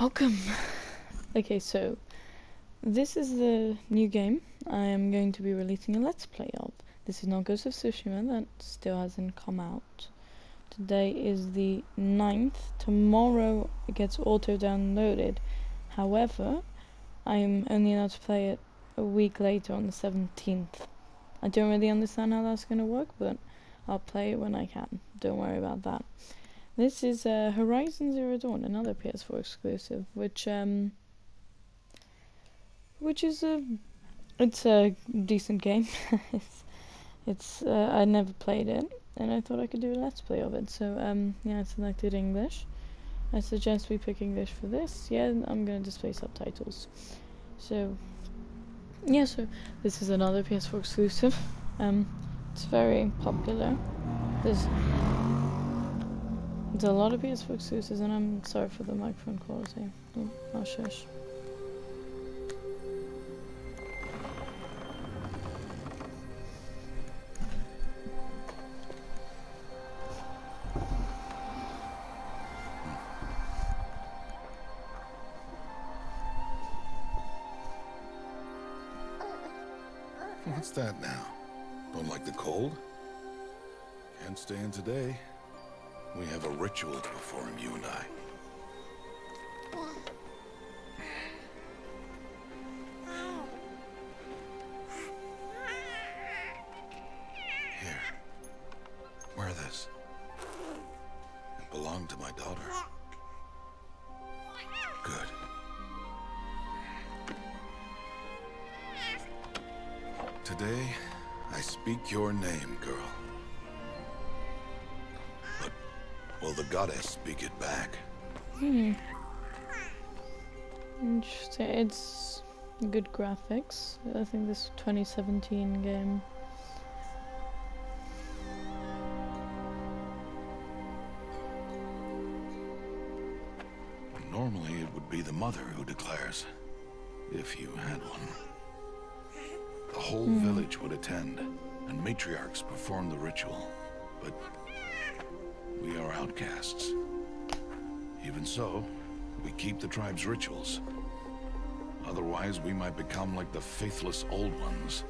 Welcome. Okay, so this is the new game I am going to be releasing a let's play of. This is not Ghost of Tsushima, that still hasn't come out. Today is the 9th. Tomorrow it gets auto downloaded. However, I'm only allowed to play it a week later on the 17th. I don't really understand how that's going to work, but I'll play it when I can. Don't worry about that. This is uh, Horizon Zero Dawn, another PS4 exclusive, which um, which is a it's a decent game. it's it's uh, I never played it, and I thought I could do a let's play of it. So um, yeah, I selected English. I suggest we pick English for this. Yeah, I'm gonna display subtitles. So yeah, so this is another PS4 exclusive. Um, it's very popular. There's there's a lot of PS4 excuses, and I'm sorry for the microphone quality. Oh, oh shush. What's that now? Don't like the cold? Can't stand today. We have a ritual to perform, you and I. Here. Wear this. It belonged to my daughter. Good. Today, I speak your name, girl. The goddess speak it back? Hmm. Interesting. It's good graphics. I think this 2017 game. Normally, it would be the mother who declares, if you had one. The whole Hmm. village would attend, and matriarchs perform the ritual. But we are outcasts. Even so, we keep the tribe's rituals. Otherwise, we might become like the faithless old ones,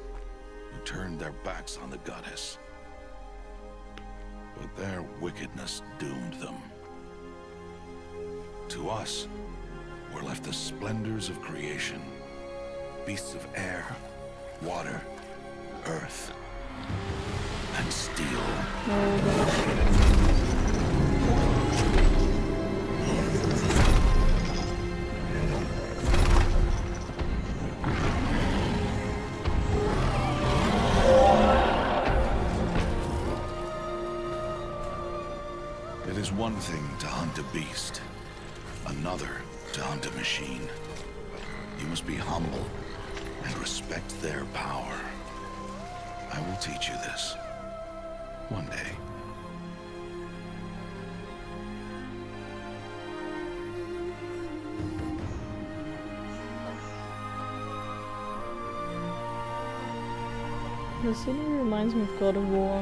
who turned their backs on the goddess. But their wickedness doomed them. To us, were left the splendors of creation. Beasts of air, water, earth, and steel. It is one thing to hunt a beast, another to hunt a machine. You must be humble and respect their power. I will teach you this. One day. The city reminds me of God of War.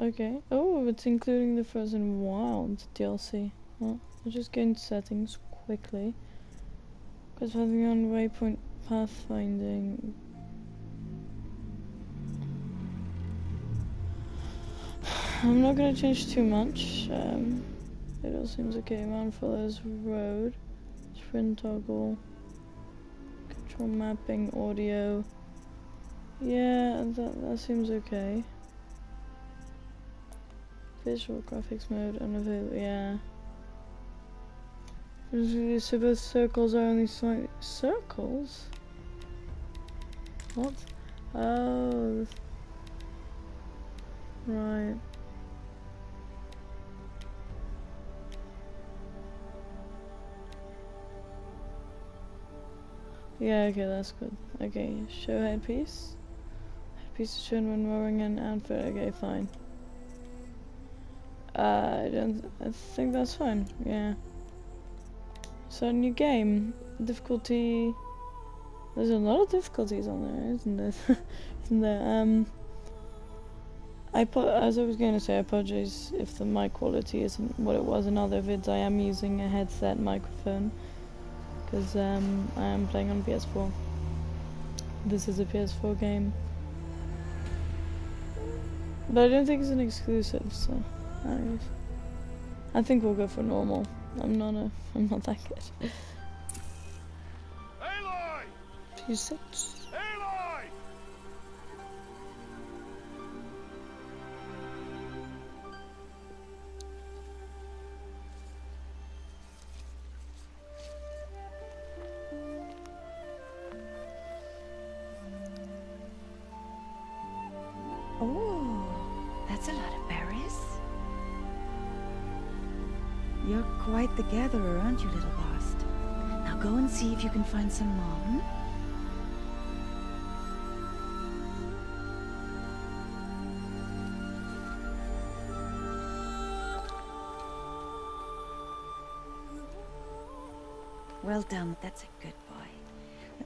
Okay. Oh, it's including the Frozen Wild DLC. Well, I'll just go into settings quickly. Because having on waypoint pathfinding. I'm not gonna change too much. Um, it all seems okay. Mount follows road. Sprint toggle. Control mapping, audio. Yeah, that, that seems okay. Visual graphics mode unavailable. Yeah. So both circles are only slightly circles. What? Oh. Right. Yeah, okay, that's good. Okay, show headpiece. Headpiece is shown when wearing an outfit. Okay, fine. Uh, I don't. I think that's fine. Yeah. So a new game difficulty. There's a lot of difficulties on there, isn't there? isn't there? Um. I as I was going to say, I apologize if the mic quality isn't what it was in other vids. I am using a headset microphone because um, I am playing on PS4. This is a PS4 game, but I don't think it's an exclusive, so. Anyways. I think we'll go for normal. I'm not a I'm not that good. Aloy! Two six. See if you can find some more. Well done. That's a good boy.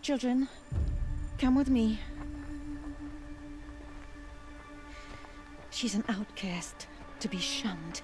Children, come with me. She's an outcast, to be shunned.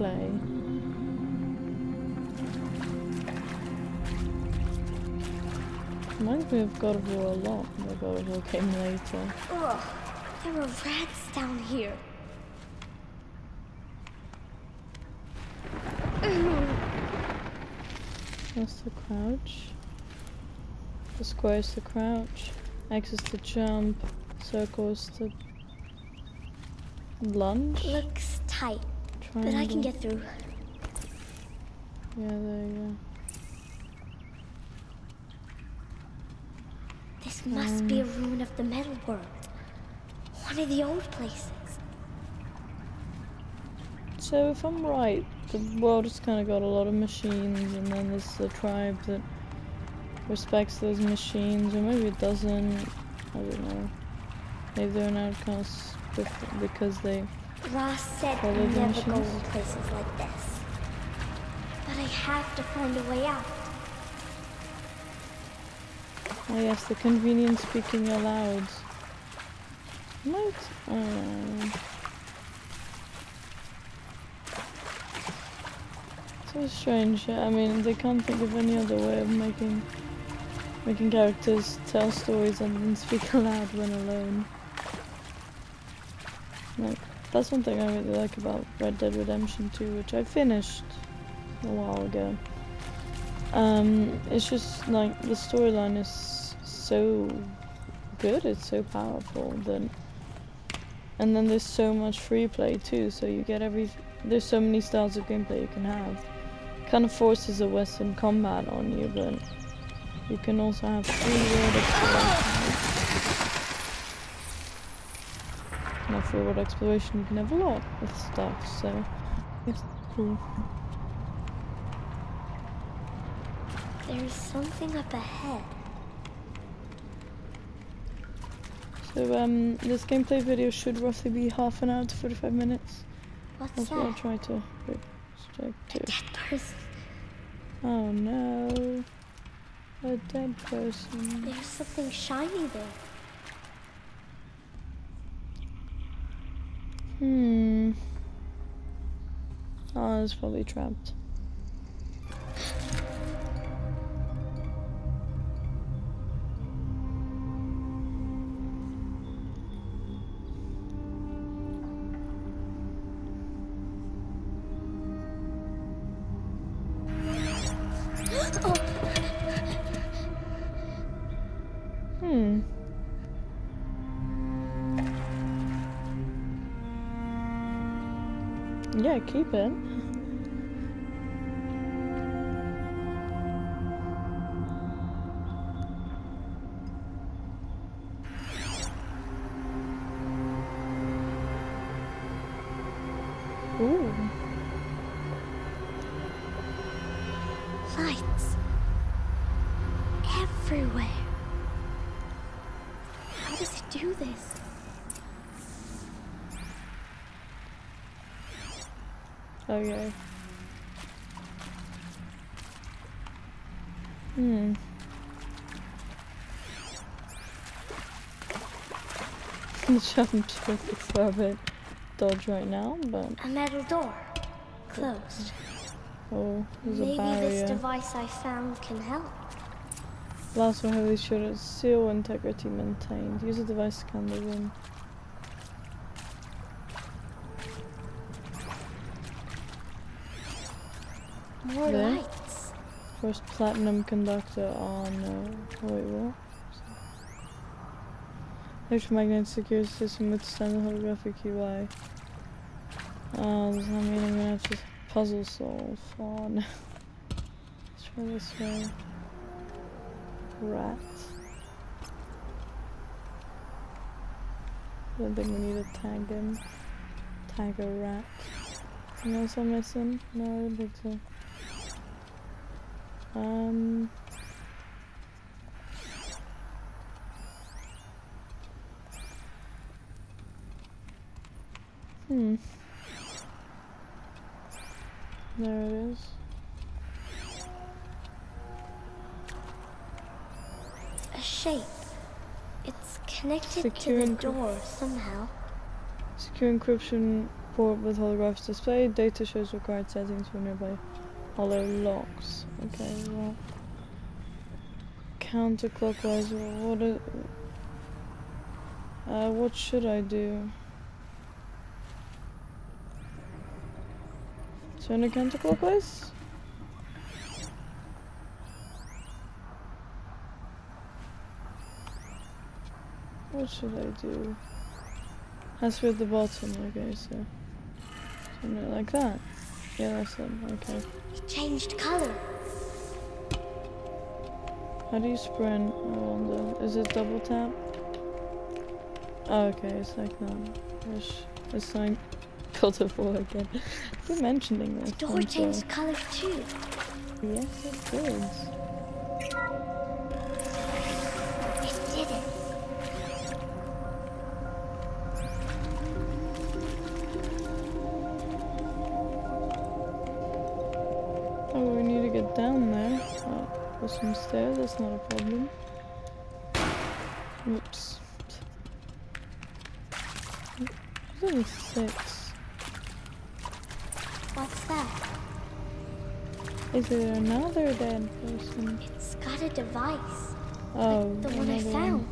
Gameplay. Reminds me of God of War a lot. The God of War came later. Ugh, there are rats down here. That's the crouch. The square is the crouch. X is the jump. Circle is the lunge. Looks tight, but I can get through. Yeah, there you go. This must be a um, ruin of the metal world. One of the old places. So if I'm right, the world has kind of got a lot of machines, and then there's the tribe that respects those machines, or maybe it doesn't. I don't know. Maybe they're an outcast bef- because they Rost said we never go in places like this. But I have to find a way out. Oh yes, the convenience speaking aloud. What? Oh. So strange. I mean, they can't think of any other way of making making characters tell stories and then speak aloud when alone. Like, that's one thing I really like about Red Dead Redemption 2, which I finished a while ago. Um, it's just like the storyline is so good, it's so powerful that and then there's so much free play too, so you get every there's so many styles of gameplay you can have. Kind of forces a western combat on you, but you can also have free world exploration. Free world exploration you can have a lot of stuff, so it's cool. There's something up ahead. So um, this gameplay video should roughly be half an hour to 45 minutes. What's That's what I'll try to stick to. Person. Oh no. A dead person. There's something shiny there. Hmm. Oh, it's probably trapped. Yeah, keep it. Okay. Hmm. The perfect for a bit dodge right now, but A metal door. Closed. oh, there's a barrier. Maybe this device I found can help. Last one heavily shielded, seal integrity maintained. Use a device to scan the room. More There? lights. First platinum conductor. Oh uh, no. Wait, what? Electromagnetic security system with standard holographic UI. Oh, does that mean I'm gonna have to puzzle solve? Oh no. Let's try this way. Rat. Don't think we need to tag him. Tag a rat. Anything else I'm missing? No, I don't think so. Um. Hmm. There it is. A shape. It's connected Secure to the door somehow. Secure encryption port with holographs displayed. Data shows required settings for nearby hollow locks. Okay, well. Counterclockwise, what is, uh, what should I do? Turn it counterclockwise? What should I do? That's with the bottom, okay, so turn it like that. Yeah, that's it, okay. It changed color. How do you sprint? I wonder. Is it double tap? Oh, okay, it's like that. Wish it's something God of War again. You're mentioning this. The door changed color too. Yes, it did. Down there. Oh, there's some stairs, that's not a problem. Oops. There's only six. What's that? Is there another dead person? It's got a device. Oh, The one I another found.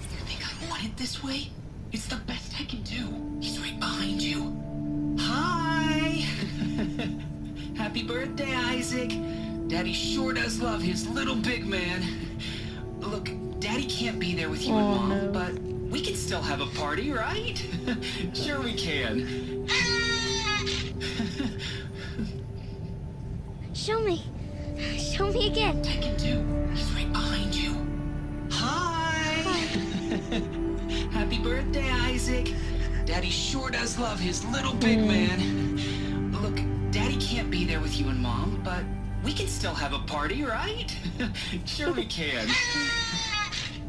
You think I want it this way? It's the Daddy sure does love his little big man. Look, Daddy can't be there with you Oh, and Mom, no. but we can still have a party, right? sure we can. Show me. Show me again. I can do. He's right behind you. Hi! Happy birthday, Isaac. Daddy sure does love his little big man. Look, Daddy can't be there with you and Mom, but we can still have a party, right? sure we can. Happy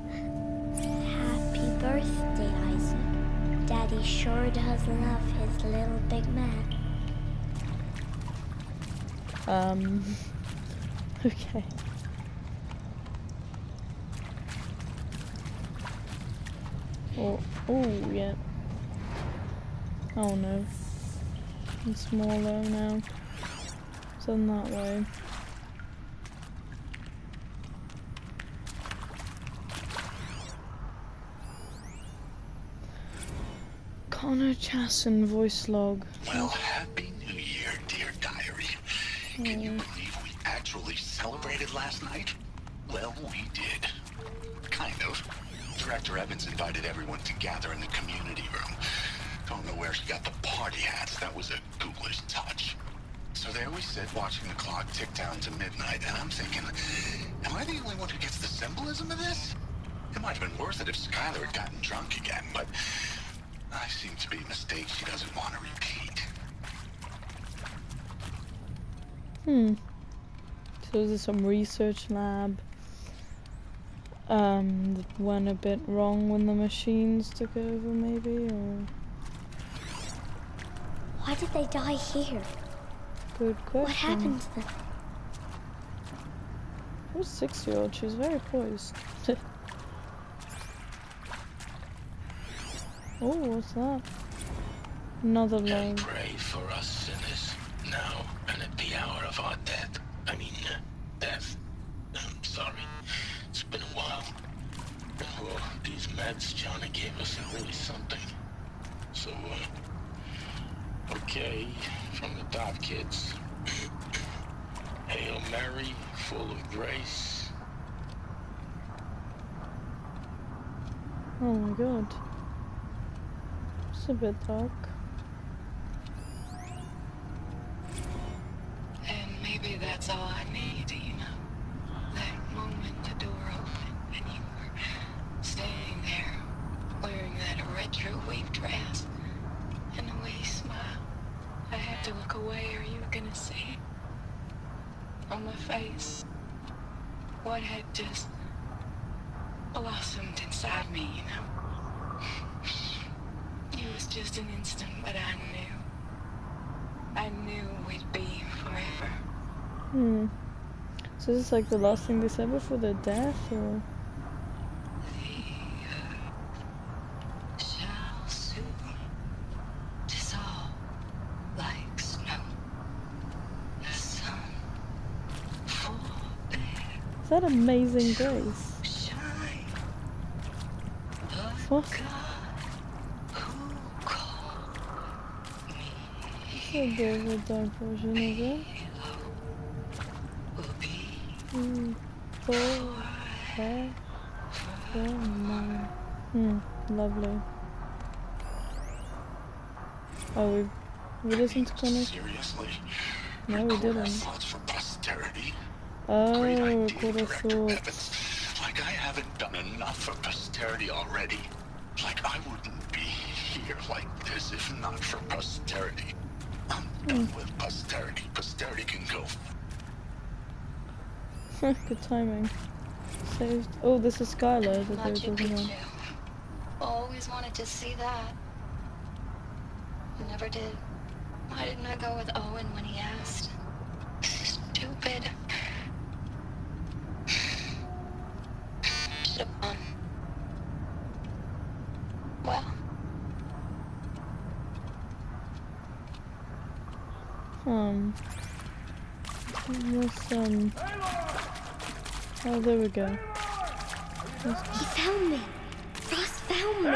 birthday, Isaac. Daddy sure does love his little big man. Um. Okay. Oh, oh, yeah. Oh no. It's smaller now. It's on that way. Connor Chasson voice log. Well, happy New Year, dear diary. Can you believe we actually celebrated last night? Well, we did. Kind of. Director Evans invited everyone to gather in the community room. Don't know where she got the party hats. That was a ghoulish touch. So there we sit, watching the clock tick down to midnight, and I'm thinking, am I the only one who gets the symbolism of this? It might have been worth it if Skylar had gotten drunk again, but I seem to be a mistake she doesn't want to repeat. Hmm. So this is some research lab? Um, that went a bit wrong when the machines took over, maybe, or Why did they die here? good question. What happened to them? I was six-year-old. She was very poised. oh, what's that? Another And log. pray for us sinners, now and at the hour of our death. I mean, uh, death. I'm sorry. It's been a while. Oh, these meds Johnny gave us are really something. So, uh, okay, from the top, kids. Hail Mary, full of grace. Oh my god. I need, you know? That moment the door opened and you were standing there wearing that retro wave dress and the way you smiled. I had to look away or you were gonna see it on my face what had just blossomed inside me, you know? just an instant, but I knew. I knew we'd be forever. Hmm. So this is like the last thing they said before their death, or? Uh, is that amazing grace? What? Me It's a bit of a dark version of it. will be Hmm. Four, five, four, nine. Lovely. Oh, we we listened to Connor. Seriously? No, we didn't. for posterity? Oh, record Director thoughts. Like I haven't done enough for posterity already. Like I wouldn't be here like this if not for posterity. I'm done Hmm. with posterity. Posterity can go. Good timing. Saved. Oh, this is Skylar that they were Machu talking Picchu. about. Always wanted to see that. Never did. Why didn't I go with Owen when he asked? Stupid. Should have gone. Well, Um. This, um. Oh, there we go. He found me. Rost found me.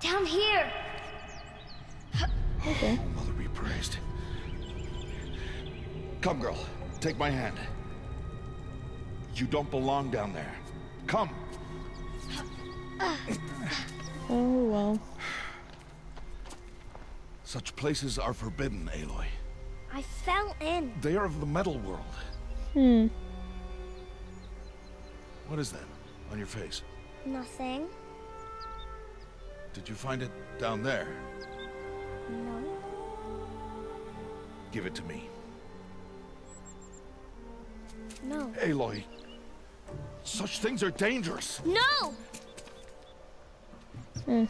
Down here. Okay. Mother be praised. Come, girl. Take my hand. You don't belong down there. Come. Oh, well. Such places are forbidden, Aloy. I fell in. They are of the metal world. Hmm. What is that on your face? Nothing. Did you find it down there? No. Give it to me. No. Aloy, such things are dangerous. No! Eh.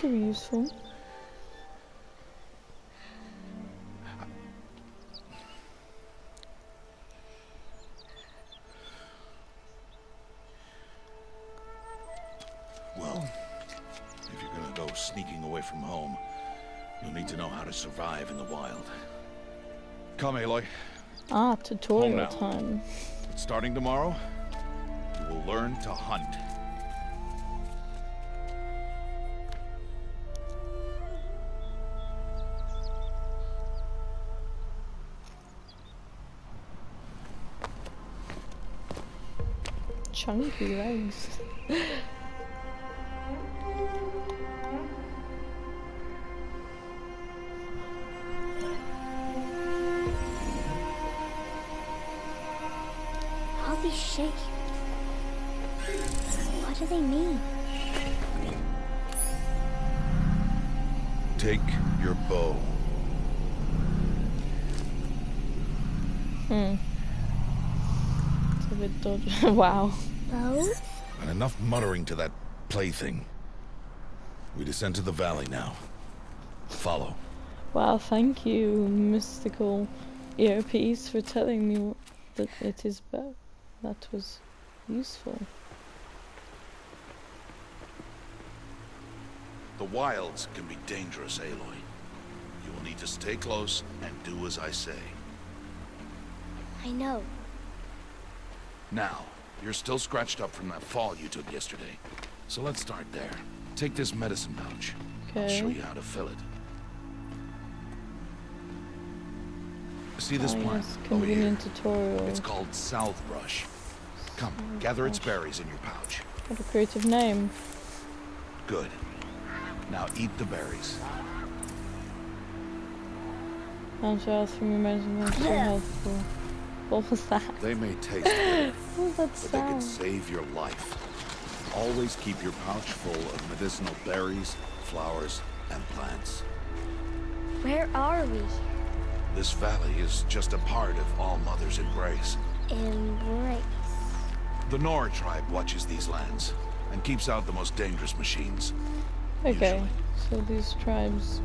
Could be useful. Well, if you're gonna go sneaking away from home, you'll need to know how to survive in the wild. Come, Aloy. Ah, tutorial time. But starting tomorrow, you will learn to hunt. Chunky legs. wow. Bows? And enough muttering to that plaything. We descend to the valley now. Follow. Wow, thank you, mystical earpiece, for telling me that it is bow. That was useful. The wilds can be dangerous, Aloy. You will need to stay close and do as I say. I know. Now, you're still scratched up from that fall you took yesterday. So let's start there. Take this medicine pouch. Okay. I'll show you how to fill it. See this plant over here? convenient tutorial. It's called salvebrush. Come, gather its berries in your pouch. What a creative name. Good. Now eat the berries. Bounce out from your medicine was so helpful. What was that? They may taste bitter, What was that but they can save your life. Always keep your pouch full of medicinal berries, flowers, and plants. Where are we? This valley is just a part of All Mother's embrace. Embrace. The Nora tribe watches these lands and keeps out the most dangerous machines. Okay, so these tribes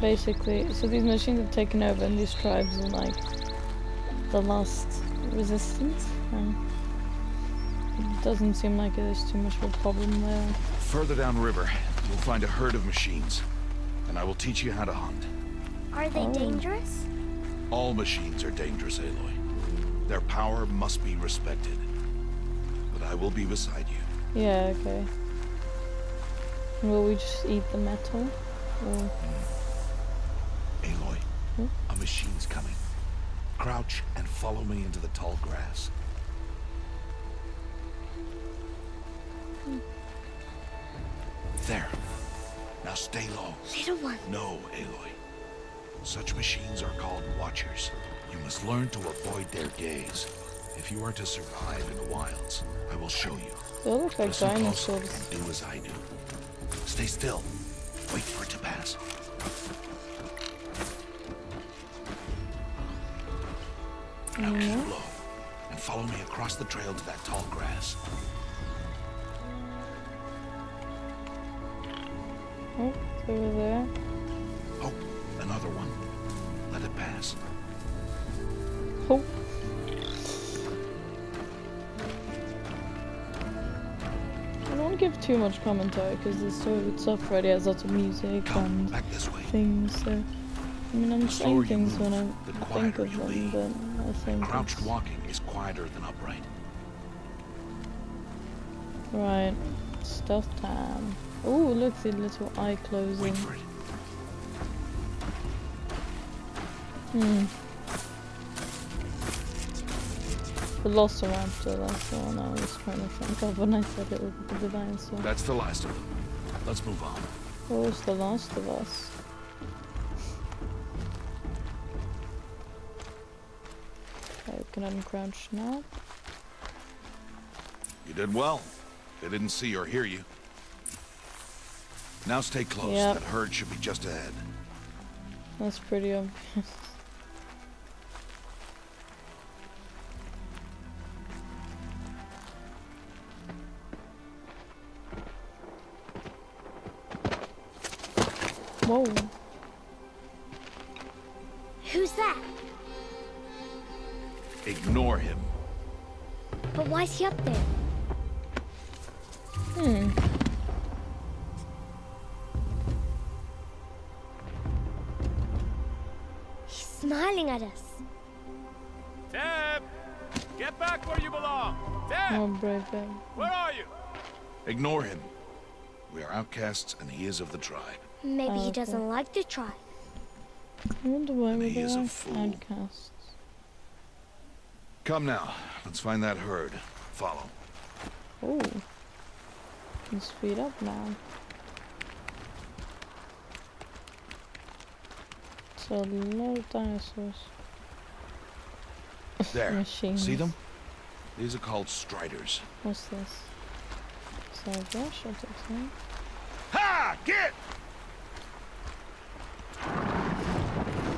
basically, so these machines have taken over and these tribes are like the last resistance. Um, it doesn't seem like there's too much of a problem there. Further downriver, you'll find a herd of machines, and I will teach you how to hunt. Are they Oh. dangerous? All machines are dangerous, Aloy. Their power must be respected. But I will be beside you. Yeah, okay. Will we just eat the metal? Or... Aloy, Hmm? a machine's coming. Crouch and follow me into the tall grass. There. Now stay low. Little one. No, Aloy. Such machines are called Watchers. You must learn to avoid their gaze. If you are to survive in the wilds, I will show you. They look like Listen dinosaurs. and do as I do. Stay still. Wait for it to pass. Now keep low and follow me across the trail to that tall grass. Oh, it's over there. Oh, another one. Let it pass. Oh. I don't give too much commentary because the story itself already has lots of music Come, and back this way. things, so I mean I'm saying things when I think of them, but Crouched walking is quieter than upright. Right, stealth time. Oh, look, the little eye closing. Wait for it. Hmm. Velociraptor, that's the one I was trying to think of when I said it was the dinosaur. That's the last of them. Let's move on. What was the last of us? Can I crouch now? You did well. They didn't see or hear you. Now stay close. Yep. That herd should be just ahead. That's pretty obvious. Whoa. Ignore him. But why is he up there? Hmm. He's smiling at us. Teb! Get back where you belong! Teb! Oh, brave babe. Where are you? Ignore him. We are outcasts and he is of the tribe. Maybe Oh, he doesn't like the tribe. I wonder why And we're he is a fool. Outcasts. Come now. Let's find that herd. Follow. Oh. Can speed up now. So a lot of dinosaurs. There. Machines. See them? These are called striders. What's this? Salvebrush I think so. Ha! Get!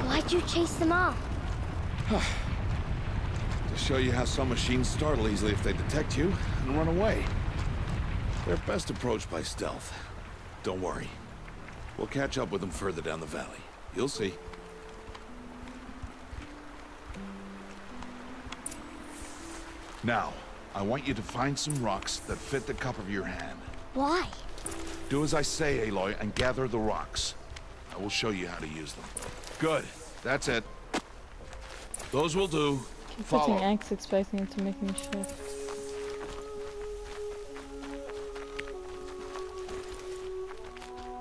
Why'd you chase them off? To show you how some machines startle easily if they detect you and run away. They're best approached by stealth. Don't worry. We'll catch up with them further down the valley. You'll see. Now, I want you to find some rocks that fit the cup of your hand. Why? Do as I say, Aloy, and gather the rocks. I will show you how to use them. Good. That's it. Those will do. Follow. putting X expecting it to make me shift.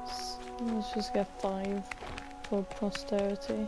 S- Let's just get five for posterity.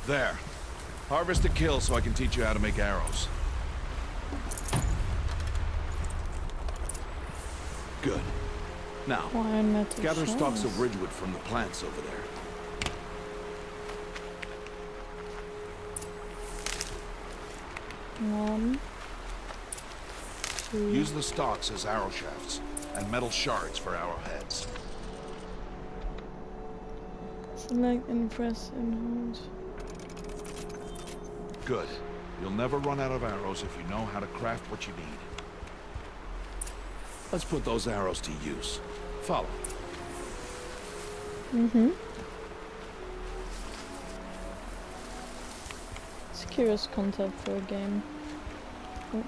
There. Harvest a kill so I can teach you how to make arrows. Good. Now, gather stalks of ridgewood from the plants over there. One. Two. Use the stalks as arrow shafts, and metal shards for arrowheads. Select and press and hold. Good. You'll never run out of arrows if you know how to craft what you need. Let's put those arrows to use. Follow. Mm-hmm. It's curious content for a game. Oh,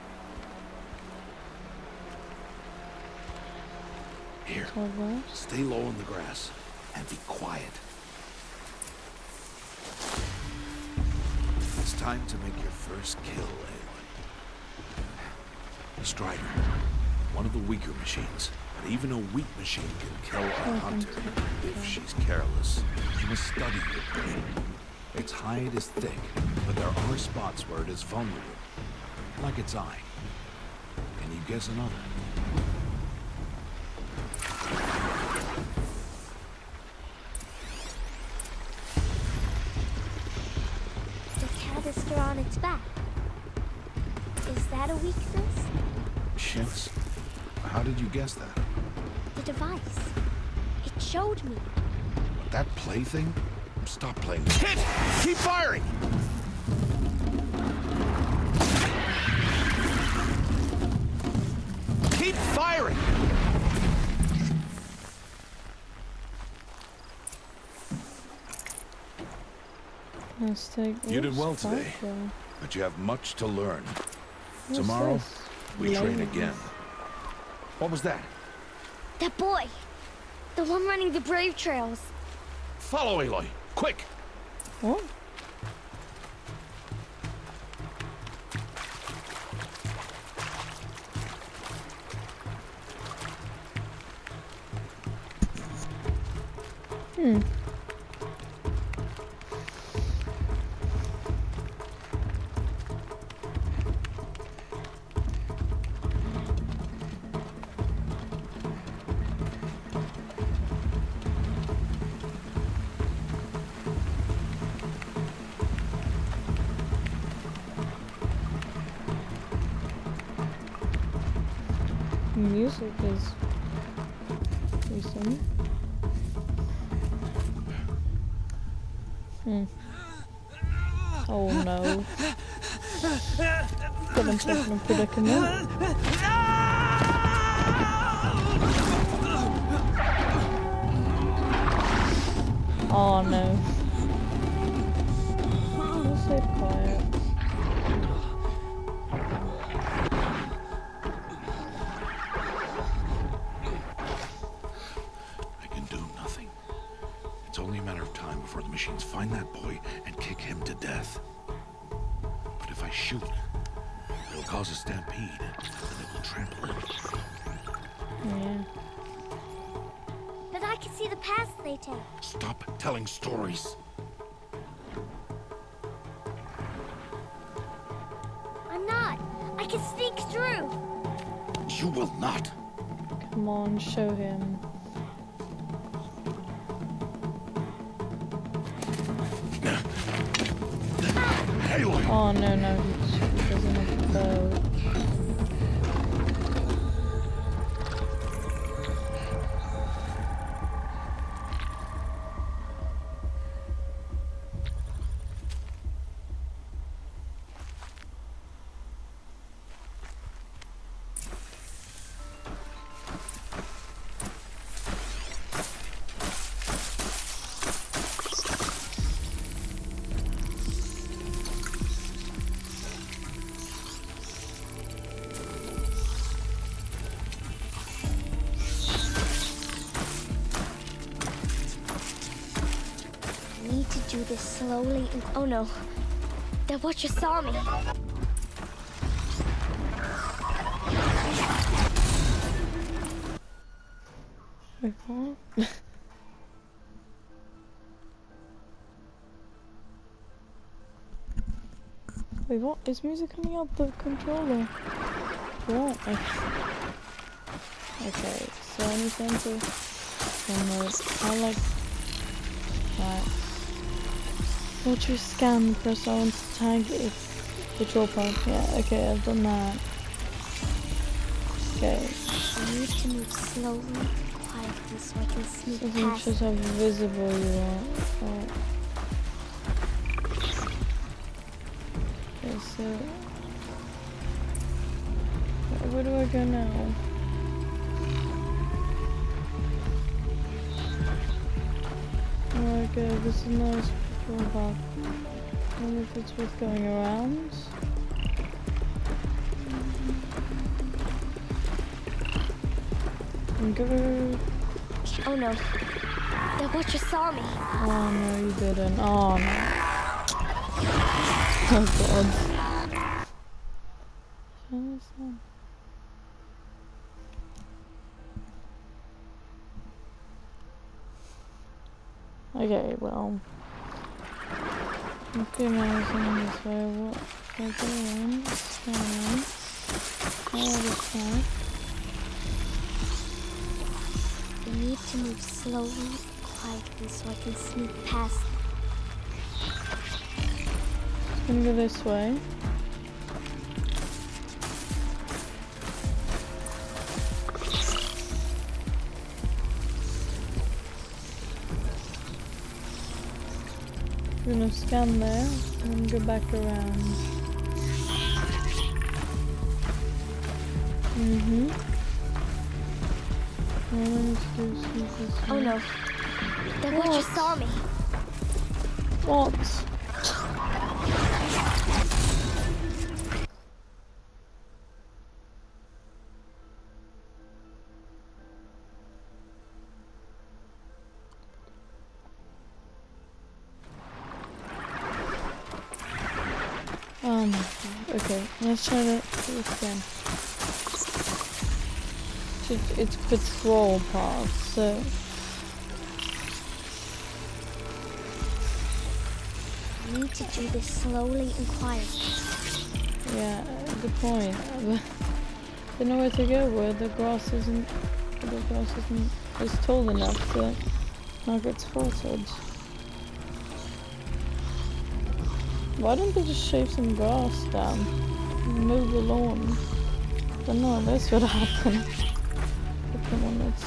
Here. Stay low in the grass and be quiet. Time to make your first kill, Aloy. Strider. One of the weaker machines. But even a weak machine can kill a hunter if she's careless. You must study your prey. Its hide is thick, but there are spots where it is vulnerable. Like its eye. Can you guess another? The on its back. Is that a weakness? Yes. How did you guess that? The device. It showed me. That plaything? Stop playing. Hit! Keep firing! Keep firing! Let's take You did well today. sparkler. But you have much to learn. What's Tomorrow, this? we train again. What was that? That boy. The one running the brave trails. Follow Aloy! Quick! What? Predicament. On, show him. This slowly and... Oh no. The Watcher saw me. Wait, what? Wait, what? Is music coming out the controller? What? Okay, so I need to download. I like that. You scan press on to tag the control part. Yeah, okay, I've done that. Okay. I need to move slowly, quietly, so I can sneak past. just how visible you are. Okay, so where, do I go now? Oh, okay, this is nice patrol path. I wonder if it's worth going around. And go. Oh no. The Watcher saw me. Oh no, you didn't. Oh no. Oh god. Shut this down. Okay, well. On this way. What? This side. I need to move slowly, quietly, so I can sneak past. Gonna go this way. Gonna scan there and go back around. Mm-hmm. All I need to do is use this Oh one. no. The Watcher What? saw me. What? Let's try to this again. It's- It's patrol path, so I need to do this slowly and quietly. Yeah, good point. Uh, Don't know where to go where the grass isn't the grass isn't is tall enough that not get spotted. Why don't they just shave some grass down? Move the lawn. Don't know, this would happen. But come on, let's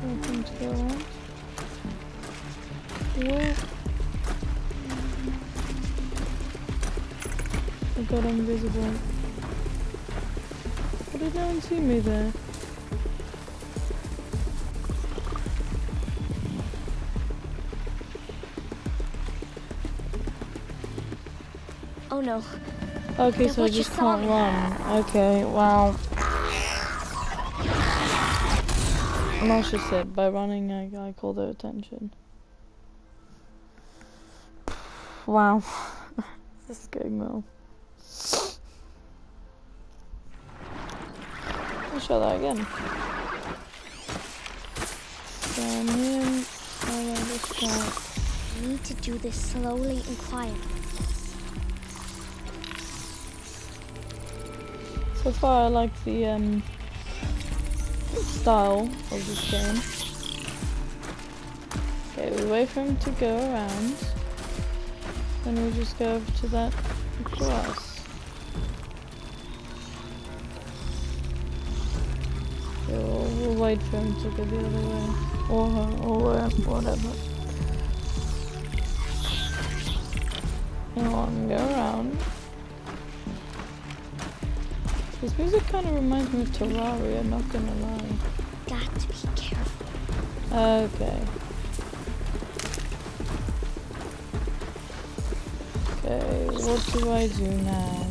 something to go around. Where I got invisible. Did no one see me there? Oh no. Okay, so I just can't run. Okay, wow. Marsha said by running I, I call their attention. Wow. this is going well. Let's try that again. Down here. Just. I need to do this slowly and quietly. So far, I like the um, style of this game. Okay, we wait for him to go around. Then we just go over to that grass. Okay, we'll, wait for him to go the other way. Or her, or uh, whatever. Come on, go around. This music kind of reminds me of Terraria, not gonna lie. Got to be careful. Okay. Okay, what do I do now?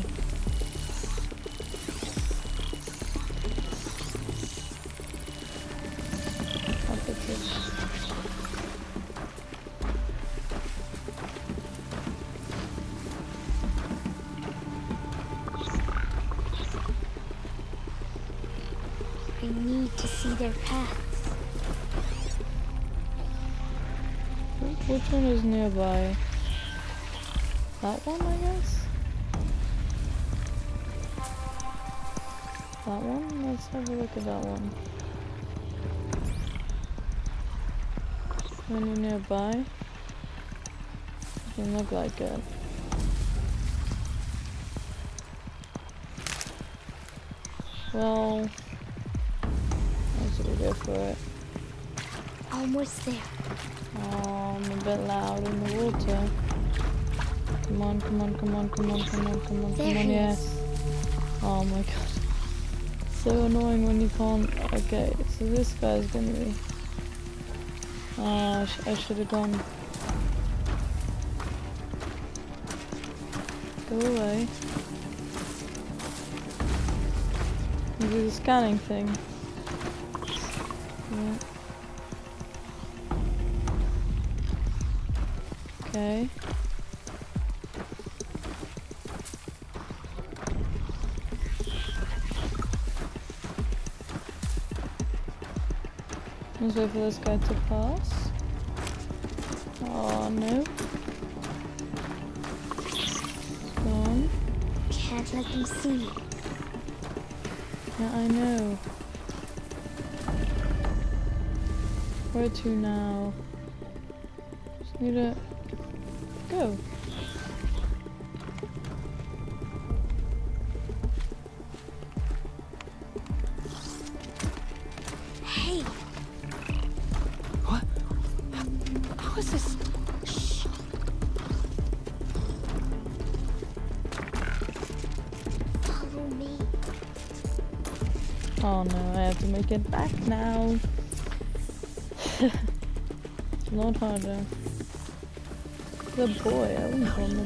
One is nearby? That one, I guess? That one? Let's have a look at that one. Any nearby? Doesn't look like it. Well, let's we go for it. Almost there. Oh, I'm a bit loud in the water. Come on, come on, come on, come on, come on, come on, There come on, yes. Oh my god. So annoying when you can't. Okay, so this guy's gonna be. Oh, I, sh I should have gone. Go away. Do the scanning thing. Yeah. Okay. Let's wait for this guy to pass. Oh no. Go on. Can't let them see. Yeah, I know. Where to now? Just need to go. Hey, What? How is this? follow me. Oh no, I have to make it back now. it's a lot harder. The boy, I wouldn't call him a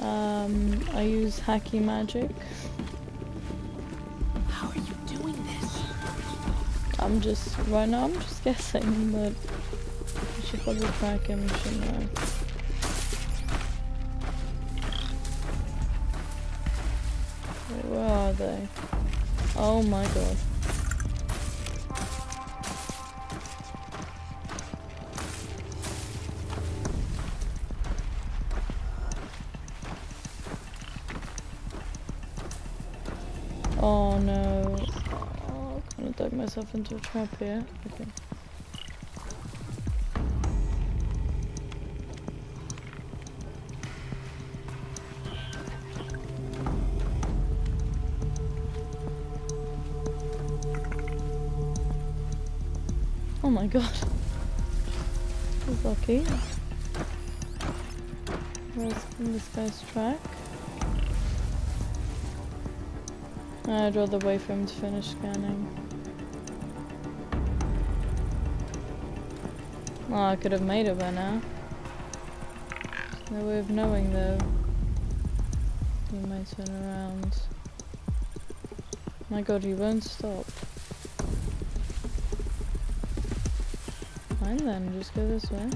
boy. Um, I use hacky magic. How are you doing this? I'm just, right now I'm just guessing, but I should probably track him, shouldn't I? Wait, where are they? Oh my god. Myself into a trap here. Okay. Oh my god. He's lucky. Where's this guy's track? I'd rather wait for him to finish scanning. Oh, I could have made it by now. No way of knowing though. He might turn around. My god, he won't stop. Fine then, just go this way.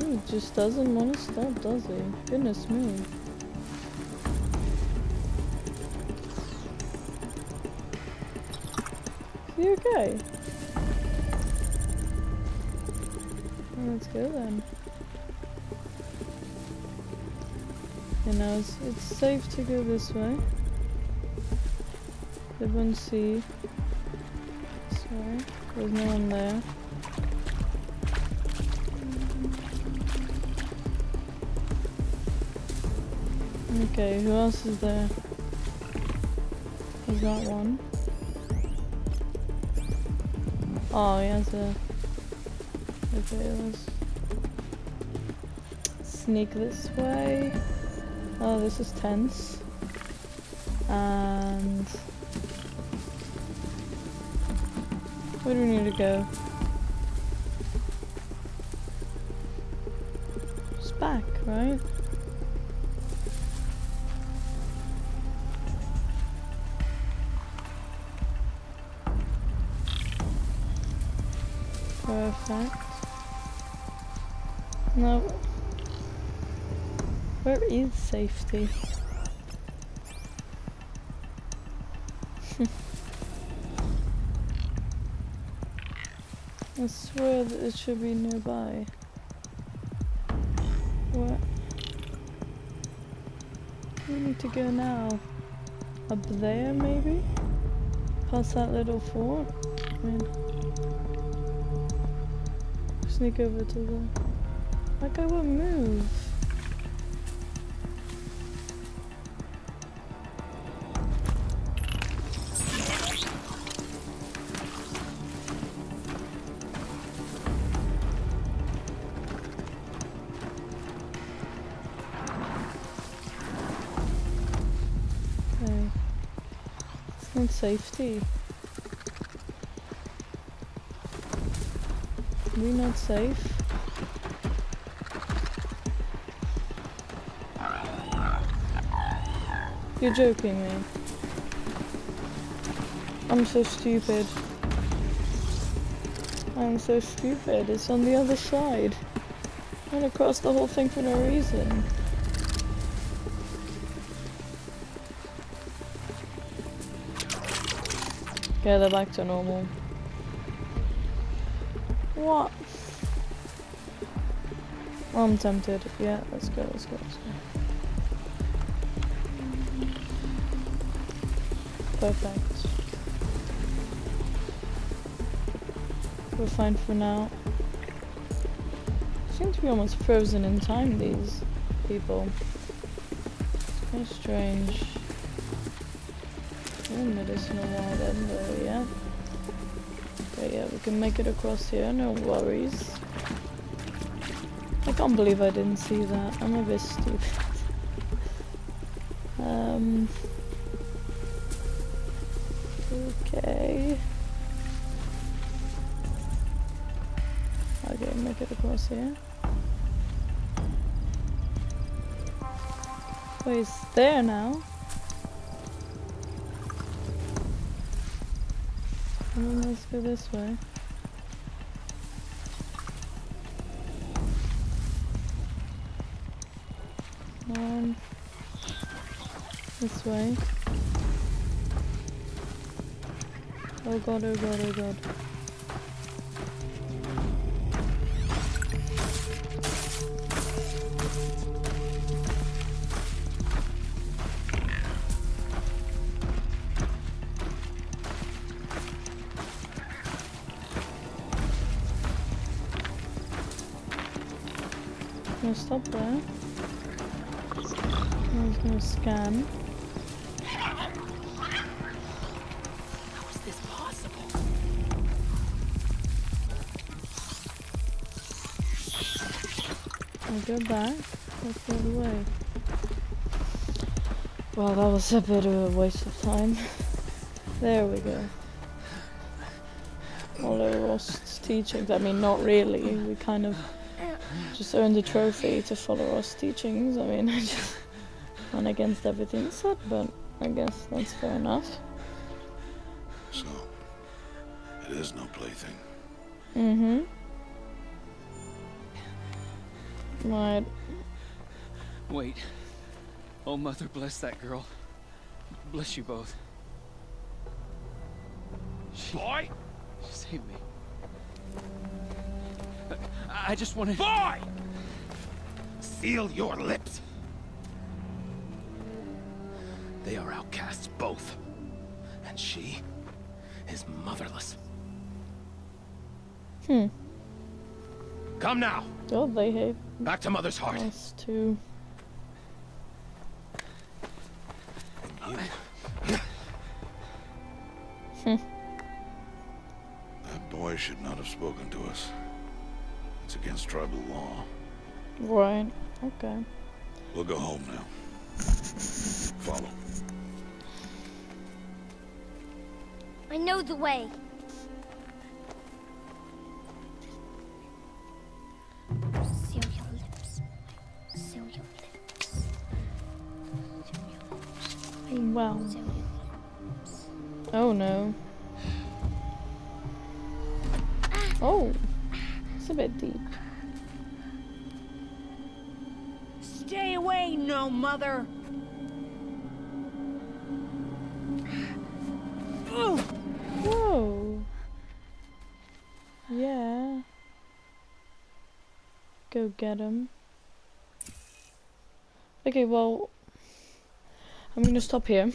He just doesn't want to stop, does he? Goodness me. He okay? Let's go then. You know, it's, it's safe to go this way. They won't see. Sorry, there's no one there. Okay, who else is there? Is that one? Oh, he has a... Okay, let's... Sneak this way. Oh, this is tense. And... Where do we need to go? Just back, right? Right. No. Where is safety? I swear that it should be nearby. What? We need to go now. Up there, maybe? Past that little fort? I mean sneak over to the... Like I won't move. Not safety. we not safe? You're joking me. I'm so stupid. I'm so stupid. It's on the other side. Went across the whole thing for no reason. Yeah, they're back to normal. What? Oh, I'm tempted. Yeah, let's go, let's go, let's go. Perfect. We're fine for now. Seem to be almost frozen in time, these people. It's kind of strange. Oh, medicinal wild ender, yeah. Okay, yeah, we can make it across here, no worries. Can't believe I didn't see that. I'm a bit stupid. um. Okay. Okay, make it across here. He's there now. Let's go this way. Way. Oh god, oh god, oh god. Stop there. I was gonna scan. Go back. That's the other way. Well, that was a bit of a waste of time. There we go. Follow Rost's teachings. I mean, not really. We kind of just earned a trophy to follow Rost's teachings. I mean, I just went against everything he said, but I guess that's fair enough. So, it is no plaything. Mm-hmm. Right. Wait. Oh, Mother, bless that girl. Bless you both. She, Boy! she saved me. I, I just wanted. Boy! Seal your lips. They are outcasts, both. And she is motherless. Hmm. Come now, Oh, they hate back to Mother's heart. us too. Hmm. That boy should not have spoken to us. It's against tribal law. Right. Okay. We'll go home now. Follow. I know the way. No. Oh. It's a bit deep. Stay away, no mother! Whoa. Yeah. Go get him. Okay, well, I'm gonna stop here.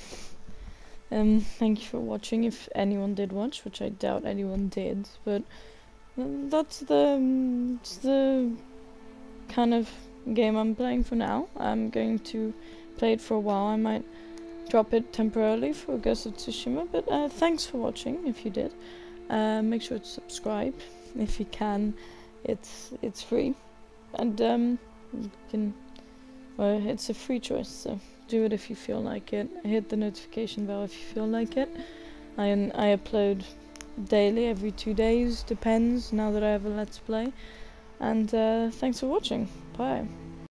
Um, thank you for watching, if anyone did watch, which I doubt anyone did, but um, that's the, um, that's the kind of game I'm playing for now. I'm going to play it for a while. I might drop it temporarily for Ghost of Tsushima, but uh, thanks for watching if you did. Uh, make sure to subscribe if you can. It's it's free, and um, you can. Well, it's a free choice, so do it if you feel like it. Hit the notification bell if you feel like it. I I upload daily, every two days, depends. Now that I have a let's play, and uh, thanks for watching. Bye.